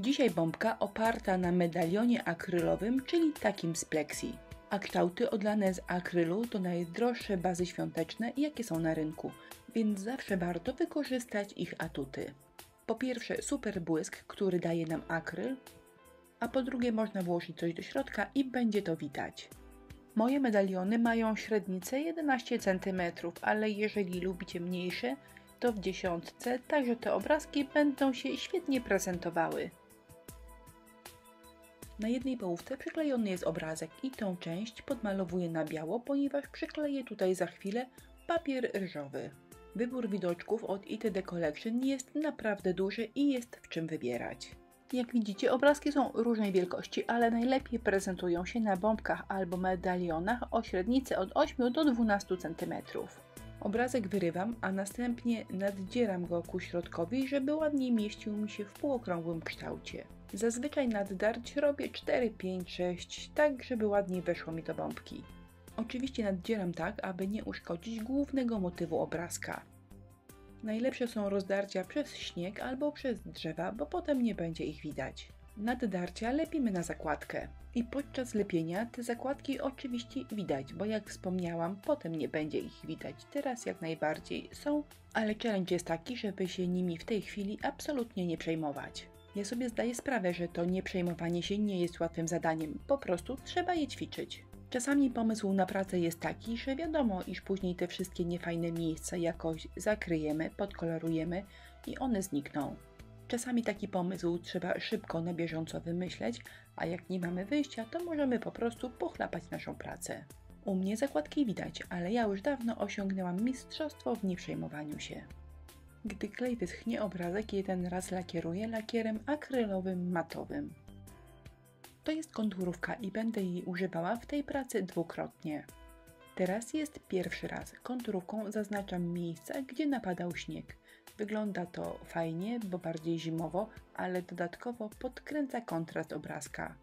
Dzisiaj bombka oparta na medalionie akrylowym, czyli takim z plexi. A kształty odlane z akrylu to najdroższe bazy świąteczne, jakie są na rynku, więc zawsze warto wykorzystać ich atuty. Po pierwsze super błysk, który daje nam akryl, a po drugie można włożyć coś do środka i będzie to widać. Moje medaliony mają średnicę 11 cm, ale jeżeli lubicie mniejsze, to w dziesiątce, także te obrazki będą się świetnie prezentowały. Na jednej połówce przyklejony jest obrazek i tą część podmalowuję na biało, ponieważ przykleję tutaj za chwilę papier ryżowy. Wybór widoczków od ITD Collection jest naprawdę duży i jest w czym wybierać. Jak widzicie, obrazki są różnej wielkości, ale najlepiej prezentują się na bombkach albo medalionach o średnicy od 8 do 12 cm. Obrazek wyrywam, a następnie naddzieram go ku środkowi, żeby ładniej mieścił mi się w półokrągłym kształcie. Zazwyczaj naddarć robię 4, 5, 6, tak żeby ładniej weszło mi do bombki. Oczywiście naddzieram tak, aby nie uszkodzić głównego motywu obrazka. Najlepsze są rozdarcia przez śnieg albo przez drzewa, bo potem nie będzie ich widać. Naddarcia lepimy na zakładkę. I podczas lepienia te zakładki oczywiście widać, bo jak wspomniałam, potem nie będzie ich widać. Teraz jak najbardziej są, ale challenge jest taki, żeby się nimi w tej chwili absolutnie nie przejmować. Ja sobie zdaję sprawę, że to nie przejmowanie się nie jest łatwym zadaniem, po prostu trzeba je ćwiczyć. Czasami pomysł na pracę jest taki, że wiadomo, iż później te wszystkie niefajne miejsca jakoś zakryjemy, podkolorujemy i one znikną. Czasami taki pomysł trzeba szybko na bieżąco wymyśleć, a jak nie mamy wyjścia, to możemy po prostu pochlapać naszą pracę. U mnie zakładki widać, ale ja już dawno osiągnęłam mistrzostwo w nieprzejmowaniu się. Gdy klej wyschnie, obrazek jeden raz lakieruję lakierem akrylowym matowym. To jest konturówka i będę jej używała w tej pracy dwukrotnie. Teraz jest pierwszy raz. Konturówką zaznaczam miejsca, gdzie napadał śnieg. Wygląda to fajnie, bo bardziej zimowo, ale dodatkowo podkręca kontrast obrazka.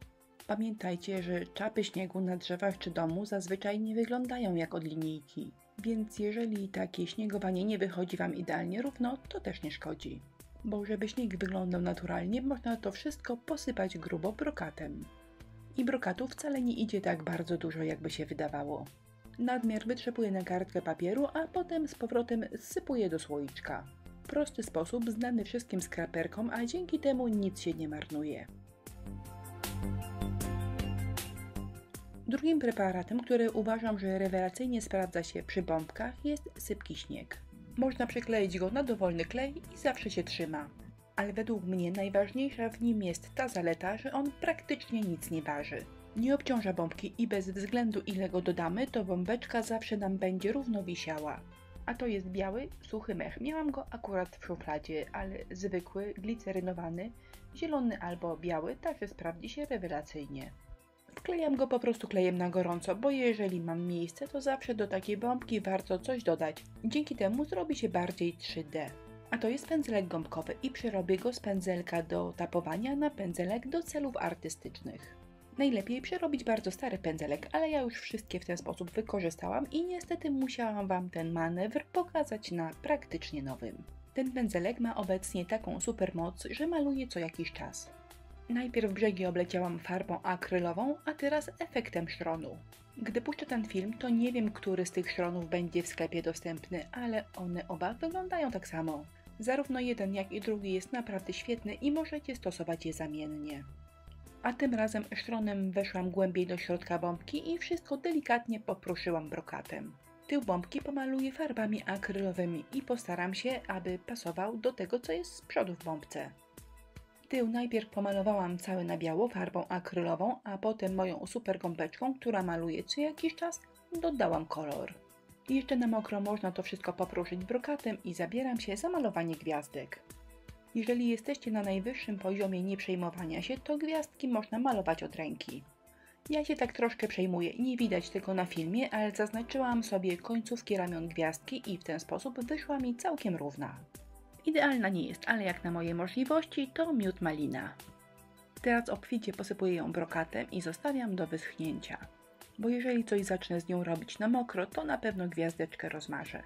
Pamiętajcie, że czapy śniegu na drzewach czy domu zazwyczaj nie wyglądają jak od linijki, więc jeżeli takie śniegowanie nie wychodzi Wam idealnie równo, to też nie szkodzi. Bo żeby śnieg wyglądał naturalnie, można to wszystko posypać grubo brokatem. I brokatu wcale nie idzie tak bardzo dużo, jakby się wydawało. Nadmiar wytrzepuję na kartkę papieru, a potem z powrotem zsypuję do słoiczka. Prosty sposób, znany wszystkim skraperkom, a dzięki temu nic się nie marnuje. Drugim preparatem, który uważam, że rewelacyjnie sprawdza się przy bombkach jest sypki śnieg. Można przykleić go na dowolny klej i zawsze się trzyma. Ale według mnie najważniejsza w nim jest ta zaleta, że on praktycznie nic nie waży. Nie obciąża bombki i bez względu ile go dodamy, to bombeczka zawsze nam będzie równo wisiała. A to jest biały, suchy mech. Miałam go akurat w szufladzie, ale zwykły, glicerynowany, zielony albo biały także sprawdzi się rewelacyjnie. Wklejam go po prostu klejem na gorąco, bo jeżeli mam miejsce, to zawsze do takiej bombki warto coś dodać. Dzięki temu zrobi się bardziej 3D. A to jest pędzelek gąbkowy i przerobię go z pędzelka do tapowania na pędzelek do celów artystycznych. Najlepiej przerobić bardzo stary pędzelek, ale ja już wszystkie w ten sposób wykorzystałam i niestety musiałam Wam ten manewr pokazać na praktycznie nowym. Ten pędzelek ma obecnie taką super moc, że maluje co jakiś czas. Najpierw brzegi obleciałam farbą akrylową, a teraz efektem szronu. Gdy puszczę ten film, to nie wiem, który z tych szronów będzie w sklepie dostępny, ale one oba wyglądają tak samo. Zarówno jeden, jak i drugi jest naprawdę świetny i możecie stosować je zamiennie. A tym razem szronem weszłam głębiej do środka bombki i wszystko delikatnie popruszyłam brokatem. Tył bombki pomaluję farbami akrylowymi i postaram się, aby pasował do tego, co jest z przodu w bombce. Tył najpierw pomalowałam cały na biało farbą akrylową, a potem moją super gąbeczką, która maluje co jakiś czas, dodałam kolor. Jeszcze na mokro można to wszystko popruszyć brokatem i zabieram się za malowanie gwiazdek. Jeżeli jesteście na najwyższym poziomie nieprzejmowania się, to gwiazdki można malować od ręki. Ja się tak troszkę przejmuję, nie widać tego na filmie, ale zaznaczyłam sobie końcówki ramion gwiazdki i w ten sposób wyszła mi całkiem równa. Idealna nie jest, ale jak na moje możliwości to miód malina. Teraz obficie posypuję ją brokatem i zostawiam do wyschnięcia. Bo jeżeli coś zacznę z nią robić na mokro, to na pewno gwiazdeczkę rozmarzę.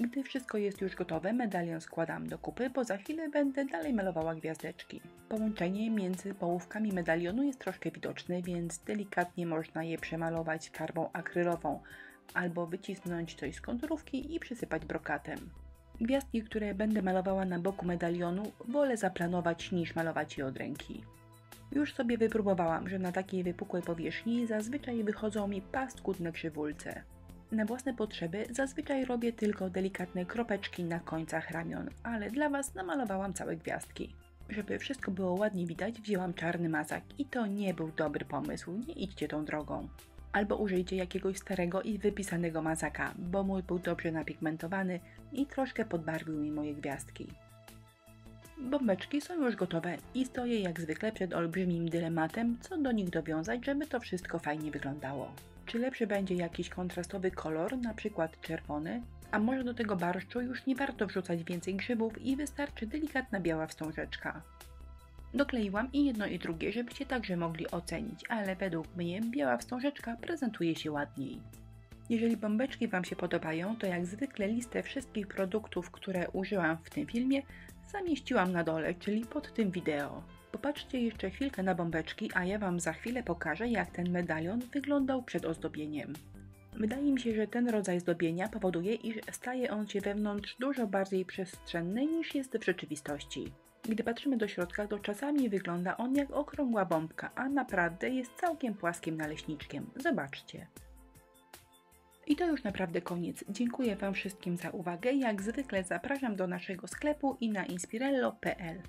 Gdy wszystko jest już gotowe, medalion składam do kupy, bo za chwilę będę dalej malowała gwiazdeczki. Połączenie między połówkami medalionu jest troszkę widoczne, więc delikatnie można je przemalować farbą akrylową albo wycisnąć coś z konturówki i przysypać brokatem. Gwiazdki, które będę malowała na boku medalionu, wolę zaplanować niż malować je od ręki. Już sobie wypróbowałam, że na takiej wypukłej powierzchni zazwyczaj wychodzą mi paskudne krzywulce. Na własne potrzeby zazwyczaj robię tylko delikatne kropeczki na końcach ramion, ale dla Was namalowałam całe gwiazdki. Żeby wszystko było ładnie widać, wzięłam czarny mazak i to nie był dobry pomysł, nie idźcie tą drogą. Albo użyjcie jakiegoś starego i wypisanego mazaka, bo mój był dobrze napigmentowany i troszkę podbarwił mi moje gwiazdki. Bombeczki są już gotowe i stoję jak zwykle przed olbrzymim dylematem, co do nich dowiązać, żeby to wszystko fajnie wyglądało. Czy lepszy będzie jakiś kontrastowy kolor, na przykład czerwony, a może do tego barszczu już nie warto wrzucać więcej grzybów i wystarczy delikatna biała wstążeczka. Dokleiłam i jedno i drugie, żebyście także mogli ocenić, ale według mnie biała wstążeczka prezentuje się ładniej. Jeżeli bombeczki Wam się podobają, to jak zwykle listę wszystkich produktów, które użyłam w tym filmie, zamieściłam na dole, czyli pod tym wideo. Popatrzcie jeszcze chwilkę na bombeczki, a ja Wam za chwilę pokażę, jak ten medalion wyglądał przed ozdobieniem. Wydaje mi się, że ten rodzaj zdobienia powoduje, iż staje on się wewnątrz dużo bardziej przestrzenny niż jest w rzeczywistości. Gdy patrzymy do środka, to czasami wygląda on jak okrągła bombka, a naprawdę jest całkiem płaskim naleśniczkiem. Zobaczcie. I to już naprawdę koniec. Dziękuję Wam wszystkim za uwagę. Jak zwykle zapraszam do naszego sklepu i na inspirello.pl.